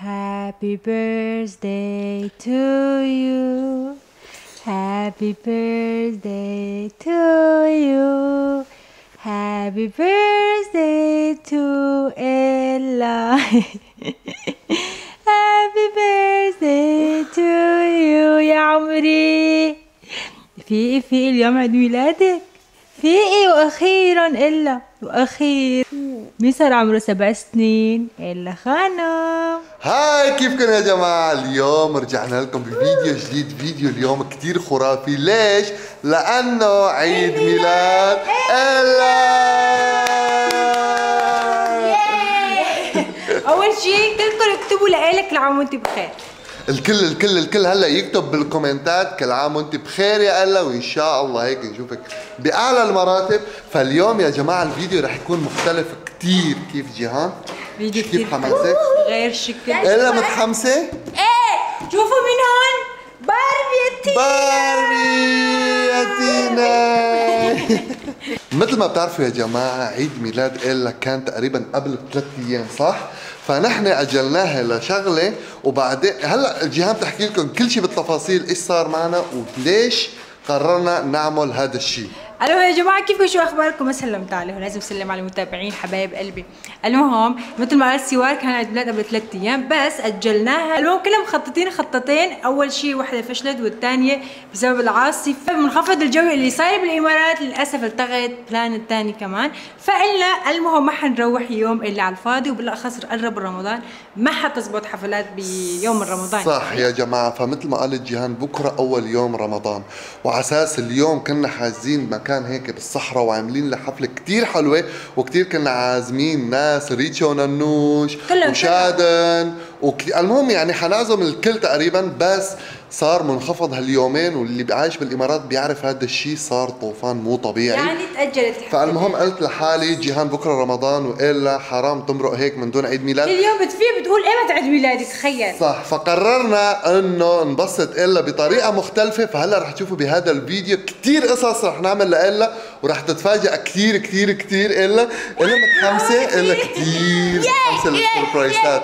Happy birthday to you. Happy birthday to you. Happy birthday to Ella. Happy birthday to you يا عمري في ايه في ايه اليوم عيد ميلادك في إيه وأخيرا إلا وأخير. مين صار عمره سبع سنين إلا خانم هاي كيفكم يا جماعة؟ اليوم رجعنا لكم بفيديو جديد فيديو اليوم كتير خرافي. ليش؟ لأنه عيد ميلاد إلا. أول شيء كلكم اكتبوا عام وانت بخير. الكل الكل الكل هلا يكتب بالكومنتات كل عام وانت بخير يا ألا وإن شاء الله هيك نشوفك بأعلى المراتب. فاليوم يا جماعة الفيديو رح يكون مختلف كتير. كيف جيهان فيديو كيف كتير. حماسك غير شكل الا متحمسه إيه شوفوا مين هون. باربي يا باربي يا تينا مثل ما بتعرفوا يا جماعة عيد ميلاد إلا كان تقريبا قبل ثلاث أيام صح؟ فنحن أجلناها لشغلة وبعدين هلأ جيهان بتحكي لكم كل شيء بالتفاصيل إيش صار معنا وليش قررنا نعمل هذا الشيء ألو يا جماعة كيفكم؟ شو أخباركم؟ ما سلمت لازم اسلم على المتابعين حبايب قلبي. المهم مثل ما قال سوار كان عيد ميلاد قبل ثلاث أيام بس أجلناها. المهم كلنا مخططين خطتين أول شيء وحدة فشلت والثانية بسبب العاصفة. منخفض الجو اللي صاير بالإمارات للأسف التغت plan الثاني كمان. فقلنا المهم ما حنروح يوم إلا على الفاضي وبالأخص قرب رمضان. ما حتزبط حفلات بيوم رمضان. صح يا جماعة. فمثل ما قالت جيهان بكرة أول يوم رمضان. وعلى أساس اليوم كنا حاجزين مكان هيك بالصحراء وعاملين له حفلة كتير حلوة وكتير كنا عازمين ناس ريتشو وننوش كلهم وشادن وك... المهم يعني حنعزم الكل تقريبا بس صار منخفض هاليومين واللي عايش بالإمارات بيعرف هذا الشيء صار طوفان مو طبيعي. يعني تأجلت فالمهم قلت لحالي جيهان بكرة رمضان والا حرام تمرق هيك من دون عيد ميلاد. كل يوم بتفيق بتقول ايمتى عيد ميلادي تخيل. صح فقررنا إنه نبسط إلا بطريقة مختلفة فهلأ رح تشوفوا بهذا الفيديو كثير قصص رح نعمل لإلا ورح تتفاجئ كثير كثير كثير إلا إلا متحمسة إلا كثير متحمسة للسربرايزات.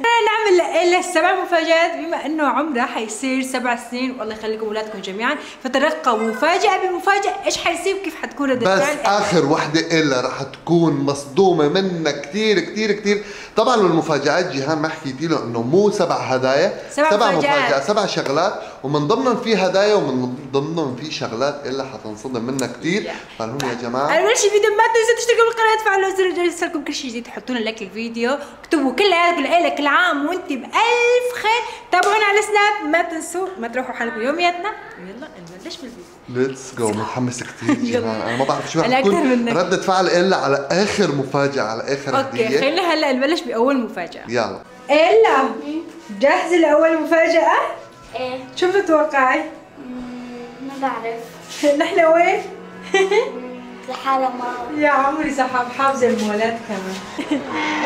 نعمل لها سبع مفاجآت بما انه عمرها حيصير سبع سنين. والله يخليكم أولادكم جميعا. فترقبوا مفاجأة بمفاجأة. إيش حيصير؟ وكيف حتكون ردة بس آخر وحدة إلا رح تكون مصدومة منها كثير كثير كثير طبعا المفاجآت جيهان ما حكيتي له إنه مو سبع هدايا سبع مفاجآت. مفاجآت سبع شغلات ومن ضمنهم في هدايا ومن ضمنهم في شغلات إلا حتنصدم منها كثير فالهم يا جماعة أنا بلش الفيديو ما تنسوا تشتركوا بالقناة تفعلوا زر الجرس يوصلكم كل شيء جديد تحطوا لنا لايك للفيديو اكتبوا كل لإلك كل عام وأنت بألف خير. تابعونا على سناب ما تنسوا ما تروحوا حالكم يومياتنا يلا نبلش بالفيديو. let's go متحمس كثير جيهان أنا ما بعرف شو رح تكون. ردة فعل إلا على آخر مفاجأة على آخر okay هدية. خلينا هلأ نبلش بأول مفاجأة. يلا. إلا جاهزة لأول مفاجأة؟ إيه. شو بتتوقعي؟ ما بعرف. نحن وين؟ يا عمري سحاب حافظة المولات كمان.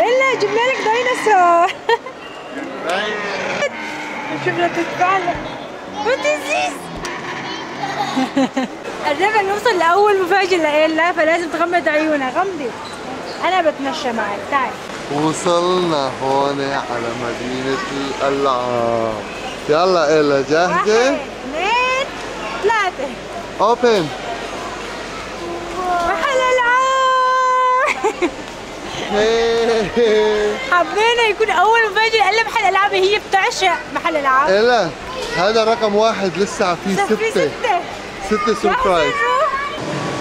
إلا جبنا لك ديناصور. شو بدها تتفعل وتزيز قربنا نوصل لأول مفاجأة لإلا فلازم تغمض عيونها غمضي. أنا بتمشى معك تعي وصلنا هون على مدينة الألعاب. يلا إلا واحد جاهزة؟ اثنين ثلاثة. أوبن. محل ألعاب حبينا يكون أول مفاجاه إلا محل ألعاب هي بتعشق محل ألعاب. إلا هذا رقم واحد لسه في في ستة. ستة. ستة سربرايز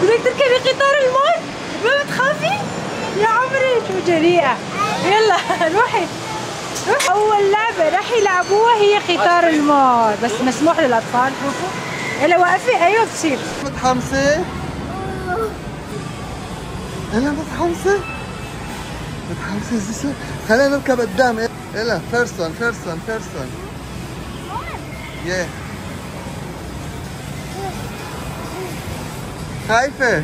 بدك تركبي قطار الموت يا شو جريئة؟ يلا روحي. روحي. أول لعبة رح يلعبوها هي قطار الموت. بس مسموح للأطفال شوفوا. يلا وقفي. أيوه بتصير متحمسة؟ إلا متحمسة؟ متحمسة زيسو؟ خلينا نركب قدام. إلا فيرسون فيرسون فيرسون يه خايفة؟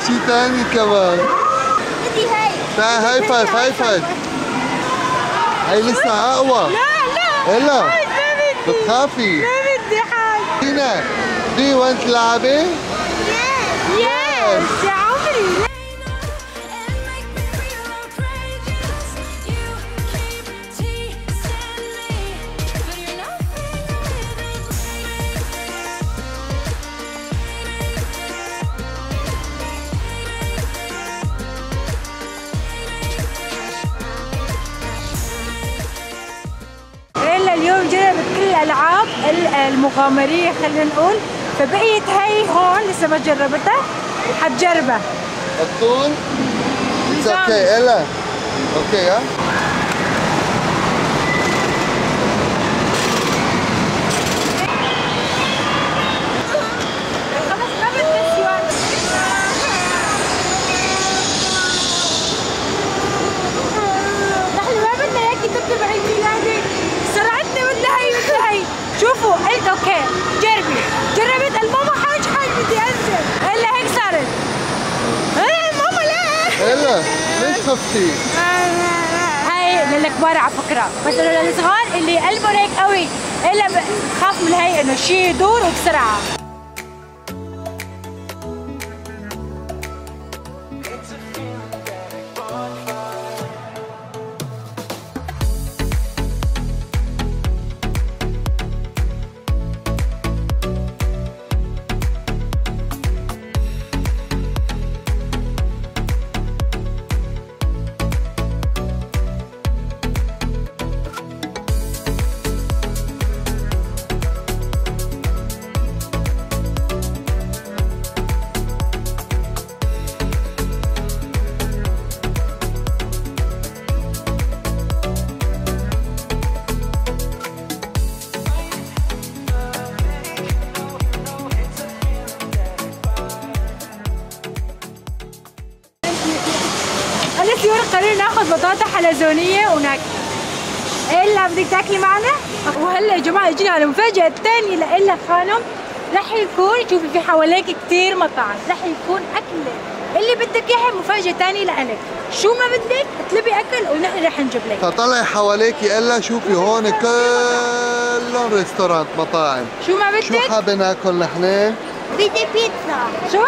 acting. آه بدنا شيء ثاني كمان بدي هاي تعال high five high five هاي لسه اقوى لا لا إلا. حاج ما بدي بتخافي ما بدي حاج هنا do you want تلعبي؟ yes يا عمري المغامريه خلينا نقول. فبقيت هي هون لسه ما جربتها. حتجربها. الطول؟ أوكي إلا. أوكي ها خلص ما بدنا سيوان نحن ما بدنا اياكي تطلب عيد ميلادي سرعتنا بدنا هي بدنا هي شوفوا قلت أوكي جربي جربت الماما حاج حاج بدي انزل هلا هيك صارت إيه ماما لا الا خفتي؟ هاي للكبار على فكرة بس للصغار اللي قلبه هيك قوي إلا بخاف من هي إنه شيء يدور وبسرعة جماعة اجينا على المفاجاه الثانية لإلا خانم. رح يكون شوفي في حواليك كثير مطاعم. رح يكون اكله اللي بدك إياه مفاجأة ثانية لك شو ما بدك اطلبي أكل ونحن رح نجيب لك. فطلعي حواليكي إلا شوفي هون كلهم ريستورانت مطاعم. شو ما شو بدك؟ حابة ناكل نحن؟ بدي بيتزا. شو؟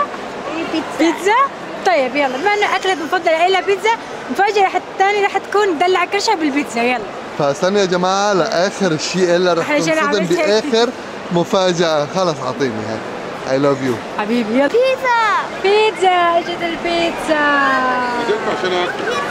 بدي بيتزا. بيتزا؟ طيب يلا بما إنه اكلت مفضله إلها بيتزا المفاجاه رح الثانية رح تكون دلع كرشها بالبيتزا يلا. فاستنوا يا جماعة لآخر شيء إلا رح تنصدم. بآخر مفاجأة. خلص أعطيني هاي. I love you. حبيبي يلا. بيتزا. بيتزا اجت البيتزا.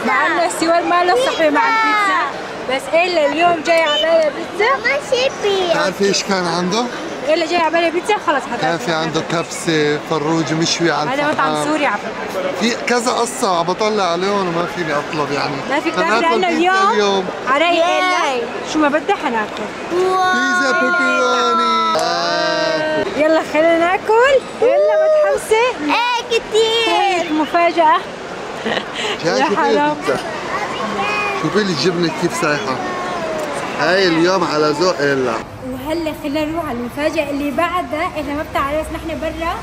مع إنه السوار ما له صحبه مع البيتزا. بس إلا اليوم جاي على بيتزا. ما شيبي بتعرفي إيش كان عنده؟ إلا جاي على بالها بيتزا خلص كان حضرتك في عنده كبسة فروج مشوي على هذا مطعم سوري فكرة. في كذا قصة عم بطلع عليهم وما فيني أطلب يعني. ما فيك فناكل تاكل لأنه بيتزا اليوم علي إلا ياي. شو ما بدها حناكل. بيتزا بيبروني. يلا خلينا ناكل. إلا متحمسه إيه كتير. هيك مفاجأة. جاي يا شوفي حرام. شوفي لي الجبنة كيف سايحة هاي اليوم على ذوق إلا. وهلا خلينا نروح على المفاجأة اللي بعدها. إذا ما بتعرف نحن برا.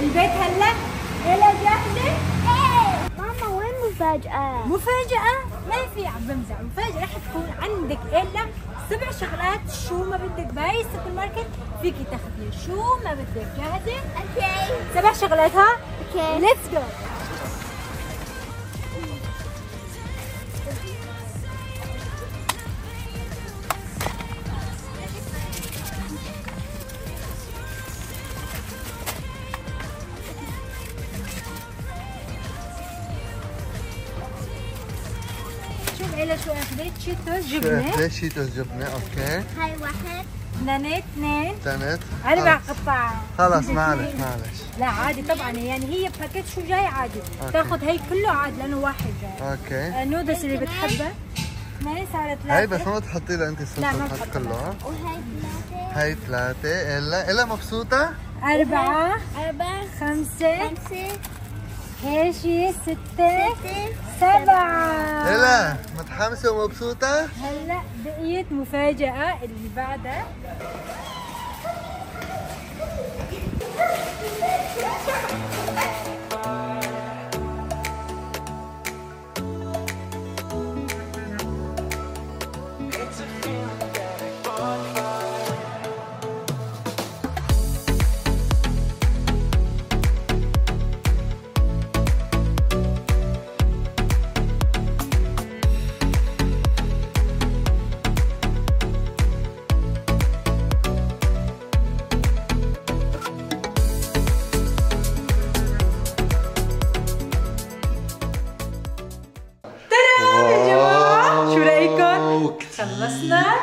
البيت هلا. إلا جاهزة؟ إيه. ماما وين مفاجأة؟ مفاجأة؟ ما في عم بمزح. المفاجأة رح تكون عندك إلا سبع شغلات. شو ما بدك باي السوبر ماركت فيكي تاخذي. شو ما بدك. جاهزة؟ okay. سبع شغلات ها؟ أوكي. let's go شيتوس جبنة ليش شيتوس جبنه أوكي. هاي واحد. اثنين اثنين تنت أربع قطع. خلص معلش معلش. لا عادي طبعا يعني هي باكيت شو جاي؟ عادي. تاخذ هي كله عادي لأنه واحد جاي. أوكي. النودلز اللي بتحبها اثنين صارت ثلاثة. هاي بس ما تحطي لها أنت لا، الصوص ما الحط بحط كله. ها وهاي ثلاثة. هاي ثلاثة. إلا إلا مبسوطة؟ أربعة. أربعة. خمسة. خمسة. هيشي ستة. ستة. سبعة إلا متحمسة ومبسوطة؟ هلا بقيت مفاجأة اللي بعدها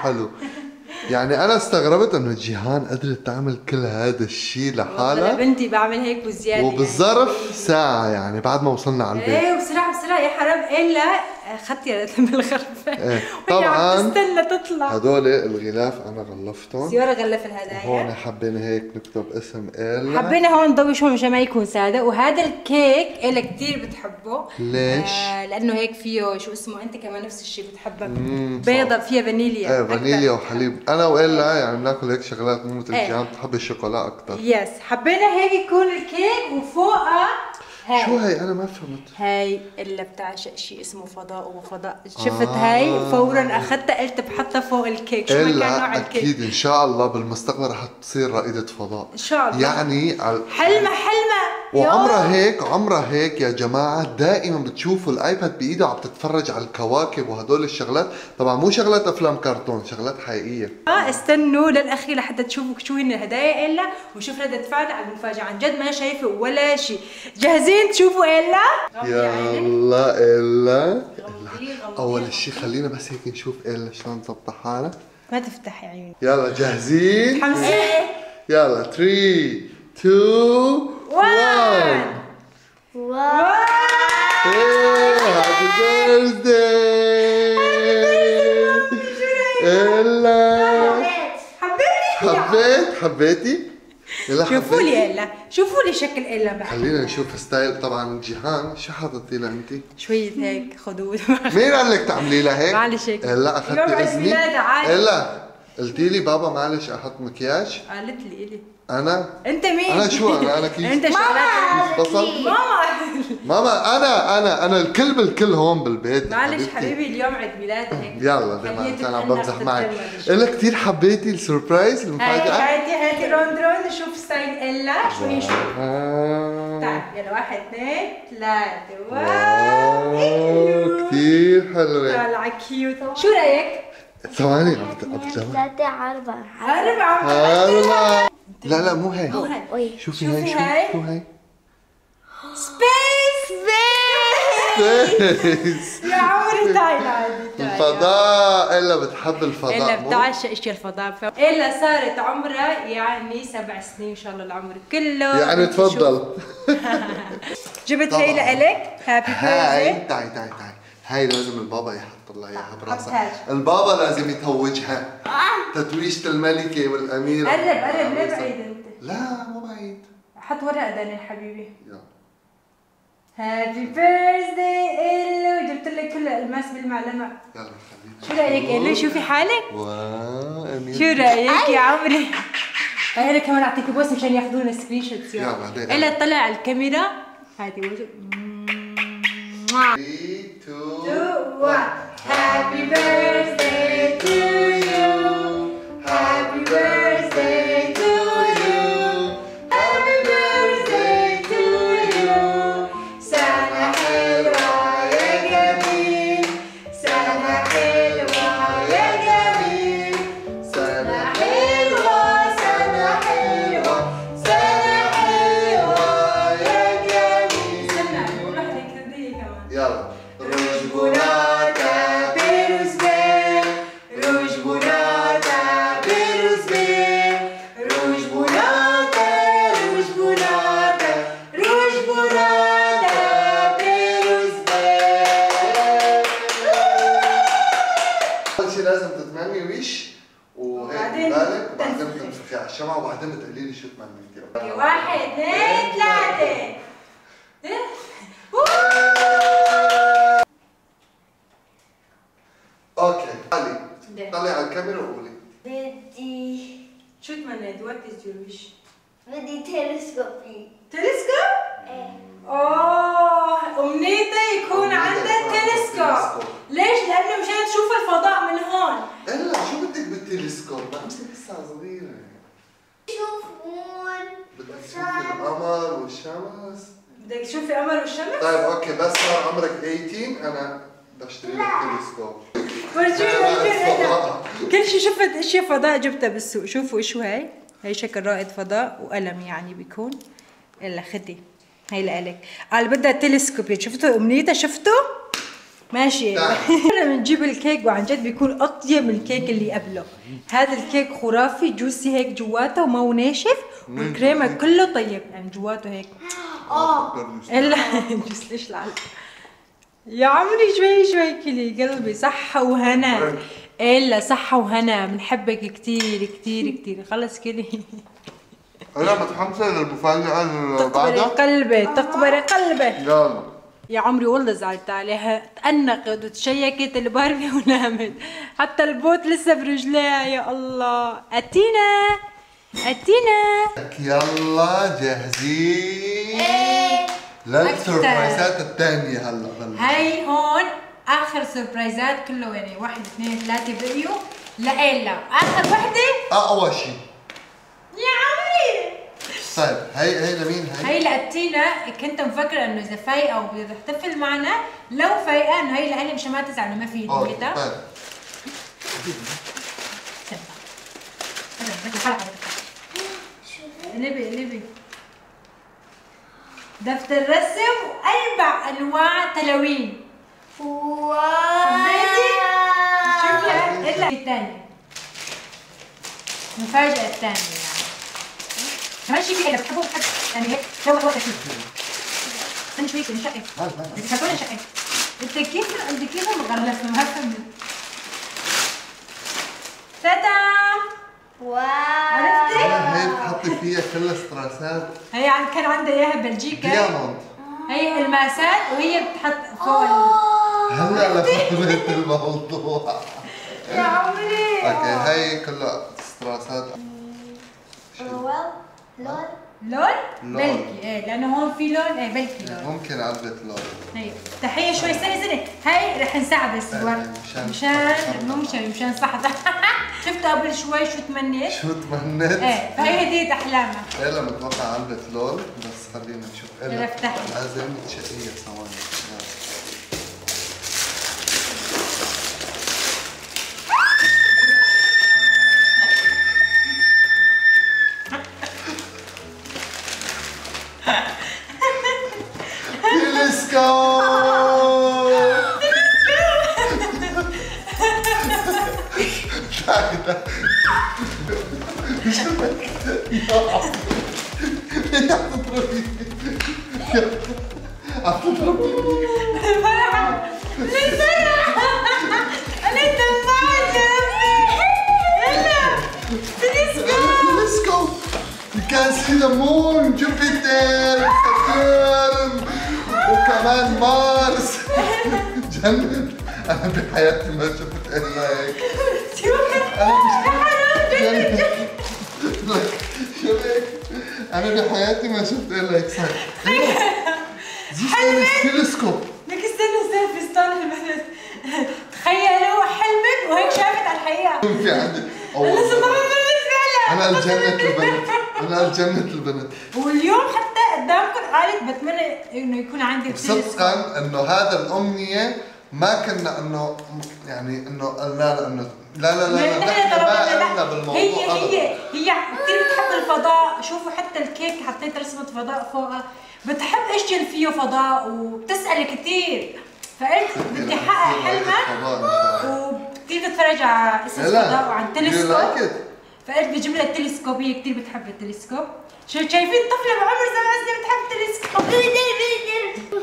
حلو. يعني أنا استغربت إنه جيهان قدرت تعمل كل هذا الشيء لحالها. بنتي بعمل هيك وزيادة وبالظرف ساعة يعني بعد ما وصلنا على البيت. إيه بسرعة بسرعة يا حرام. إلا اخذت يا إيه، عم طبعاً. تستنى تطلع هدول الغلاف أنا غلفتهم سيارة غلف هون الهدايا حبينا هيك نكتب اسم إيلا حبينا هون نضوي مشان ما يكون سادة وهذا الكيك إلا كثير بتحبه ليش؟ آه لأنه هيك فيه شو اسمه أنت كمان نفس الشيء بتحبها. بيضة فيها فانيليا إيه فانيليا. وحليب أنا والا يعني بناكل هيك شغلات مو مثل إيه. جيهان بتحب الشوكولا أكثر yes حبينا هيك يكون الكيك وفوقها هاي. شو هي أنا ما فهمت. هاي الا بتعشق شيء اسمه فضاء وفضاء. شفت هاي؟ فورا اخذتها قلت بحطها فوق الكيك. شو ما كان نوع الكيك؟ أكيد إن شاء الله بالمستقبل رح تصير رائدة فضاء. إن شاء الله. يعني على حلمة حلمة وعمرها هيك عمرها هيك يا جماعة دائما بتشوفوا الآيباد بايده عم تتفرج على الكواكب وهدول الشغلات. طبعا مو شغلات أفلام كرتون شغلات حقيقية. آه، استنوا للأخير لحتى تشوفوا شو هن الهدايا إلا وشوف ردة فعل على المفاجأة. عن جد ما شايفة ولا شيء. جاهزين تشوفوا إلا؟ يلا إلا. أول شيء خلينا بس هيك نشوف إلا شلون تظبط حالها ما تفتحي عيوني يلا جاهزين؟ حمزة يلا 3 2 1 واو happy birthday الا حبيتي حبيت حبيتي يلا شوفوا لي الا شوفوا لي شكل الا بعد خلينا نشوف style طبعا جيهان شو حاططي لها انت؟ شوية هيك خدود مين قال لك تعملي لها هيك؟ معلش هيك. لا يوم اخذتي عيد اذني؟ ميلادها عادي. الا قلتي لي بابا معلش أحط مكياج قالت لي الي أنا؟ أنت مين؟ أنا شو أنا؟ أنا كيف؟ أنت شغلات بصل ماما! ماما أنا أنا أنا الكل بالكل هون بالبيت. معلش. حبيبي اليوم عيد ميلاد هيك يلا دائما أنا عم بمزح معك. إلا كثير حبيتي ال surprise هاي المفاجأة هاتي هاتي round round نشوف style إلا. شو هي شو. تعال يلا واحد اثنين ثلاثة. wow. كثير حلوة. طالعة cute شو رأيك؟ ثواني ثلاثة أربعة. أربعة. هلا لا لا مو هي شوفي شوفي هي شو هاي. شو هي سبيس سبيس يا عمري عادي الفضاء. إلا بتحب الفضاء مو؟ بتعشق اشياء الفضاء. ف... إلا صارت عمرها يعني سبع سنين إن شاء الله العمر كله. يعني. تفضل. جبت. هي لإلك happy هاي. birthday تعي تعي تعي. هاي لازم البابا يحط لها اياها براسها. البابا لازم يتوجها. تتويجة الملكة والأميرة. قرب قرب ليه بعيد أنت. لا مو بعيد. حط ورقة داني حبيبي. يلا. happy birthday إلو. جبت لك كل الألماس بالمعلمة. يلا خلينا. شو رأيك إلو؟ شوفي حالك. wow أميرة. شو رأيك يا عمري؟ هاي أنا كمان أعطيك بوس مشان ياخذونا screenshots يلا، بعدين. إلا طلع الكاميرا. هاتي وجه. 3 two, 2 one. Happy birthday to you. Happy birthday شو تمنيت؟ what is your wish؟ بدي تلسكوبي تلسكوب؟ إيه اوه امنيته يكون أمنيته عندك تلسكوب. ليش؟ لأنه مشان تشوف الفضاء من هون الا شو بدك بالتلسكوب؟ ما انت لسه صغيرة شوف moon بدك تشوفي القمر والشمس بدك تشوفي قمر والشمس؟ طيب okay بس صار عمرك 18 أنا بدي اشتري لك تلسكوب ورجيني ورجيني فضاء. كل شيء شفت أشياء فضاء جبتها بالسوق. شوفوا شو هاي. هاي شكل رائد فضاء وقلم يعني بيكون. يلا خدي. هاي لإلك قال بدها تلسكوب. شفتوا؟ أمنيتها؟ شفتوا؟ ماشي. نعم. بنجيب الكيك وعن جد بيكون أطيب من الكيك اللي قبله. هذا الكيك خرافي juicy هيك جواته وما هو ناشف والكريمة كله طيب. يعني جواته هيك. الا جوس ليش العلق يا عمري شوي شوي كلي قلبي صحة وهنا. إلا صحة وهنا بنحبك كتير كتير كتير. خلص كلي أنا متحمسة للمفاجأة اللي تقبري بعدها. قلبي تقبري قلبي. يلا. يا عمري والله زعلت عليها. تأنقت وتشيكت الباربي ونامت. حتى البوت لسه برجليها يا الله. أتينا. أتينا. يلا جاهزين. للسربرايزات الثانية هلا بلش هاي هون. آخر سربرايزات كله يعني واحد اثنين ثلاثة بقيوا لإلا آخر وحدة اقوى شيء يا عمري طيب هي هي لمين هي؟ هي لقتينا كنت مفكرة انه اذا فايقة وبدها تحتفل معنا لو فايقة انه هي لأهلي مشان ما تزعل ما في هديتها طيب. قلبي قلبي دفتر رسم واربع أنواع تلوين. واو شوفي الثانية المفاجأة الثانية يعني بحب يعني هيك وقت شوي كده التكييف مغلف مهفن واو عرفتي؟ هي بتحطي فيها كل ستراسات هي عن كان عندها إياها بلجيكا دياموند هي الماسات وهي بتحط فوق ال- هلا لفهمت الموضوع. يا عمري. أوكي هي كلها ستراسات واو لون لون لون. بلكي. إيه لأنه هون في لون إيه بلكي لون ممكن علبة لون هي تحية شوي استني استني. هي رح نساعد السوار مشان- مشان مو مشان مشان صح شفت قبل شوي شو تمنيت؟ شو تمنيت؟ إيه فهي هدية أحلامها. هي لما متوقع علبة لون بس خلينا نشوف. افتحي. لازم تشقيها ثواني. الا هيك أنا بحياتي ما شفت الا هيك صار زي تلسكوب لك استنى استنى في ستان البنت تخيلوا حلمت وهيك شافت على الحقيقة في عندي صدمت مرة. فعلا أنا الجنة البنت أنا الجنة البنت واليوم حتى قدامكم قالت بتمنى انه يكون عندي تلسكوب. صدقا إنه هذا الأمنية ما كنا إنه يعني إنه لا لا إنه لا لا لا, لا نحن ما لا. قلنا بالموضوع هي هي هي كثير بتحب الفضاء. شوفوا حتى الكيك حطيت رسمة فضاء فوقها بتحب اشجن فيه فضاء؟ وبتسأل كثير فقلت بدي أحقق حلمها وكثير بتفرج على اسم الفضاء وعن تلسكوب. فقلت بجيب لها التلسكوب هي كثير بتحب التلسكوب. شو شايفين طفلة بعمر سبع سنين بتحب التلسكوب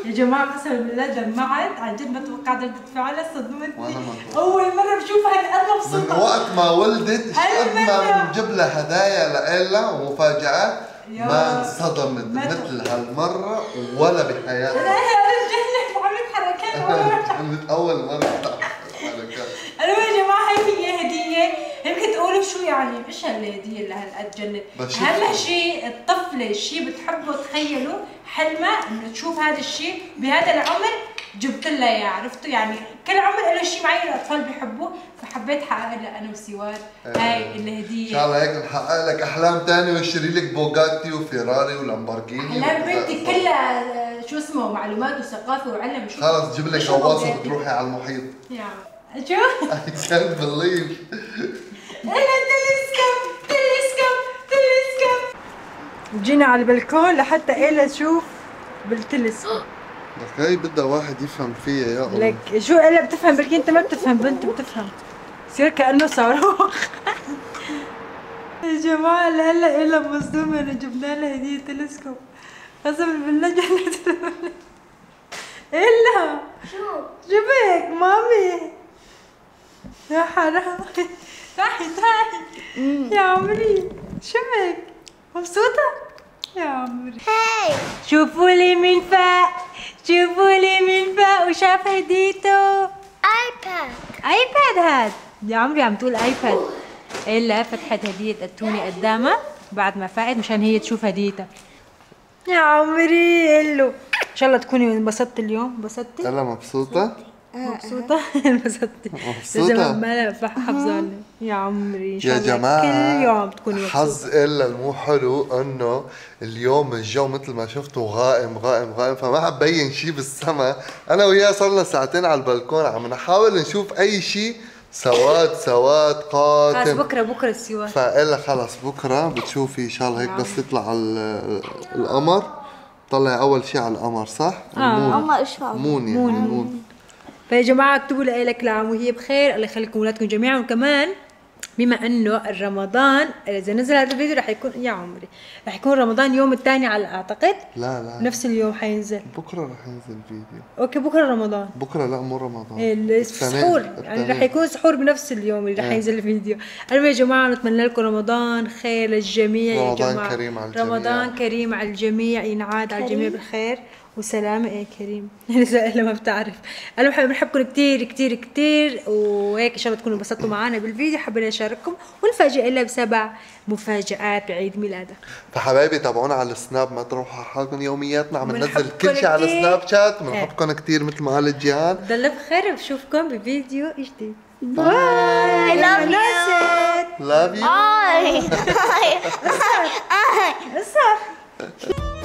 يا جماعة قسما بالله دمعت عن جد ما توقعت ردة فعلها صدمتني وأنا ما توقعت. أول مرة بشوف شوف هذا أنا من مبسوطه وقت ما ولدت قد ما. بنجيب لها هدايا لإلها ومفاجآت. ما انصدمت مثل هالمرة ولا بحياتها. أنا رجعت عملت حركات. أول مرة. تعمل حركات المهم يا جماعة؟ هي يمكن تقولوا شو يعني؟ إيش هالهدية اللي هالقد جنة أهم شيء الطفله شيء بتحبه تخيلوا حلمها إنه تشوف هذا الشيء بهذا العمر جبت لها إياه عرفتوا يعني كل عمر له شيء معين الأطفال بيحبوه فحبيت أحقق لها أنا وسواد هاي إن الهديه شاء الله هيك نحقق لك أحلام تانية واشتري لك بوجاتي وفيراري ولامبورجيني لا بنتي كلها آه، شو اسمه معلومات وثقافة وعلم. شو؟ خلص جيب لك بدك؟ بتروحي على المحيط. يا. شو؟ I can't believe. تلسكوب تلسكوب تلسكوب جينا على البلكون لحتى ايلا تشوف بالتلسكوب. لك هي بدها واحد يفهم فيها يا الله. لك شو ايلا بتفهم بركي؟ أنت ما بتفهم بنت بتفهم. يصير كأنه صاروخ. يا جماعة هلا ايلا مصدومة إنه جبنا لها هدية تلسكوب. قسما بالله جنة ايلا شو؟ شبك مامي؟ يا حرام تعي تعي يا عمري. شبك مبسوطة؟ يا عمري. هاي. شوفوا لي من فاق شوفوا لي من فاق وشاف هديته. آيباد. آيباد هاد. يا عمري عم تقول آيباد. إلا فتحت هدية التوني قدامها. بعد ما فاقت مشان هي تشوف هديتها. يا عمري قلو إن شاء الله تكوني انبسطت اليوم. انبسطتي؟ أنا مبسوطة؟ مبسوطة؟ انبسطتي. مبسوطة؟ لازم ما حافظة يا عمري يا جماعة كل يوم تكوني مبسوطة. حظ إلا المو حلو إنه اليوم الجو مثل ما شفتوا غائم غائم غائم فما عم بين شيء بالسما. أنا وياه صرنا ساعتين على البلكون عم نحاول نشوف أي شيء سواد سواد قاتم. بكرة بكرة السوا فإلا خلص بكرة بتشوفي إن شاء الله هيك بس يطلع ال- القمر. طلعي أول شيء على القمر صح؟ ال moon. الله اشفع moon يعني moon. moon. فيا جماعة اكتبوا لها كل عام وهي بخير. الله يخليكم اولادكم جميعا. وكمان بما إنه رمضان إذا نزل هذا الفيديو رح يكون يا عمري رح يكون رمضان يوم الثاني على أعتقد. لا لا. نفس اليوم حينزل. بكرة رح ينزل فيديو. Okay بكرة رمضان. بكرة لا مو رمضان. إيه، يعني رح التنين. يكون سحور بنفس اليوم اللي رح إيه. ينزل الفيديو. المهم يا جماعة نتمنى لكم رمضان خير للجميع يا رمضان جماعة. كريم على الجميع. رمضان كريم على الجميع ينعاد على الجميع. بالخير. وسلامة إيه كريم لسه إلا ما بتعرف أنا بحب بنحبكم كثير كثير كثير وهيك ان شاء الله تكونوا انبسطتوا معنا بالفيديو حبينا نشارككم ونفاجئ إلا بسبع مفاجآت بعيد ميلادها فحبايبي تابعونا على السناب ما تروحوا على حالكم يومياتنا عم ننزل كل شيء على كتير. سناب شات إيه. بنحبكم كثير مثل ما قالت جيهان ضل بخير بشوفكم بفيديو جديد باي love you. you لاف يو اي الصح